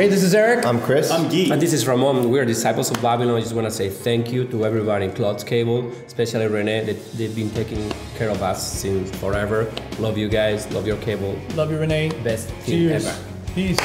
Hey, this is Eric. I'm Chris. I'm Guy. And this is Ramon. We are disciples of Babylon. I just want to say thank you to everybody in Klotz Cable, especially Rene. They, they've been taking care of us since forever. Love you guys. Love your cable. Love you, Rene. Best team Cheers. ever. Peace.